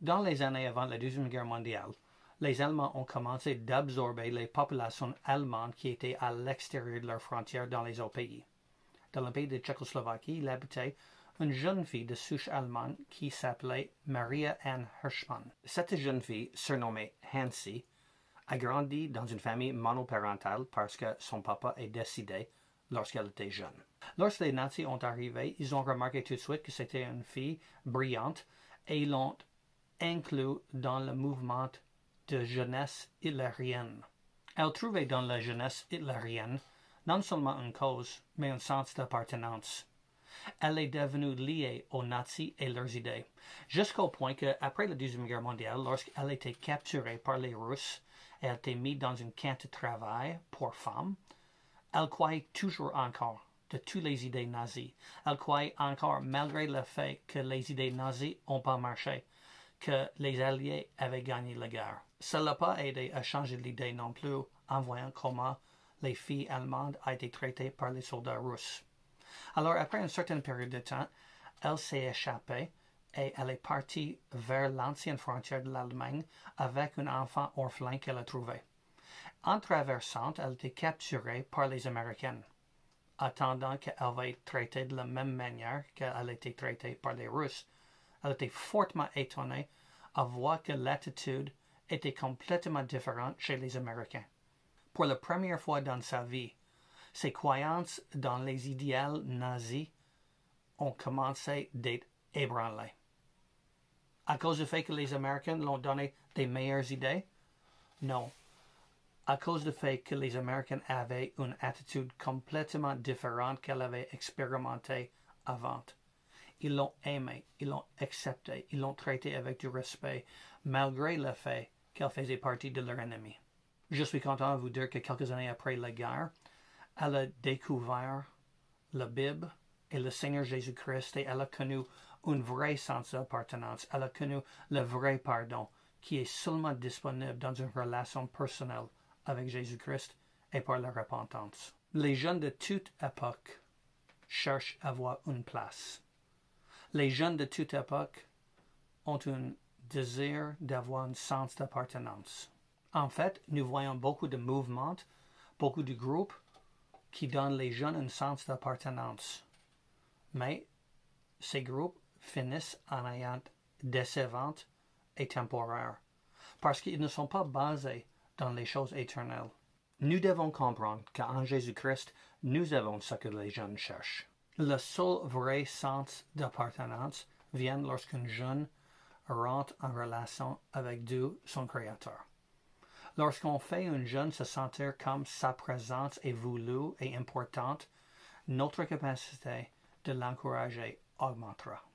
Dans les années avant la Deuxième Guerre mondiale, les Allemands ont commencé d'absorber les populations allemandes qui étaient à l'extérieur de leurs frontières dans les autres pays. Dans le pays de Tchécoslovaquie, il habitait une jeune fille de souche allemande qui s'appelait Maria Ann Hirschmann. Cette jeune fille, surnommée Hansi, a grandi dans une famille monoparentale parce que son papa est décédé lorsqu'elle était jeune. Lorsque les nazis ont arrivé, ils ont remarqué tout de suite que c'était une fille brillante et l'ont inclus dans le mouvement de jeunesse hitlérienne. Elle trouvait dans la jeunesse hitlérienne non seulement une cause, mais un sens d'appartenance. Elle est devenue liée aux nazis et leurs idées, jusqu'au point qu'après la Deuxième Guerre mondiale, lorsqu'elle était capturée par les Russes elle était mise dans un camp de travail pour femmes, elle croyait toujours encore de toutes les idées nazies. Elle croyait encore, malgré le fait que les idées nazies n'ont pas marché, que les Alliés avaient gagné la guerre. Ça l'a pas aidé à changer l'idée non plus en voyant comment les filles allemandes ont été traitées par les soldats russes. Alors, après une certaine période de temps, elle s'est échappée et elle est partie vers l'ancienne frontière de l'Allemagne avec un enfant orphelin qu'elle a trouvé. En traversant, elle été capturée par les Américains, attendant qu'elle va être traitée de la même manière qu'elle a été traitée par les Russes elle était fortement étonnée à voir que l'attitude était complètement différente chez les Américains. Pour la première fois dans sa vie, ses croyances dans les idéaux nazis ont commencé d'être ébranlées. À cause du fait que les Américains l'ont donné des meilleures idées? Non. À cause du fait que les Américains avaient une attitude complètement différente qu'elle avait expérimentée avant. Ils l'ont aimé, ils l'ont accepté, ils l'ont traité avec du respect, malgré le fait qu'elle faisait partie de leur ennemi. Je suis content de vous dire que quelques années après la guerre, elle a découvert la Bible et le Seigneur Jésus-Christ et elle a connu un vrai sens d'appartenance. Elle a connu le vrai pardon qui est seulement disponible dans une relation personnelle avec Jésus-Christ et par la repentance. Les jeunes de toute époque cherchent à avoir une place. Les jeunes de toute époque ont un désir d'avoir un sens d'appartenance. En fait, nous voyons beaucoup de mouvements, beaucoup de groupes qui donnent les jeunes un sens d'appartenance. Mais ces groupes finissent en ayant décevants et temporaires, parce qu'ils ne sont pas basés dans les choses éternelles. Nous devons comprendre qu'en Jésus-Christ, nous avons ce que les jeunes cherchent. Le seul vrai sens d'appartenance vient lorsqu'un jeune rentre en relation avec Dieu, son Créateur. Lorsqu'on fait un jeune se sentir comme sa présence est voulue et importante, notre capacité de l'encourager augmentera.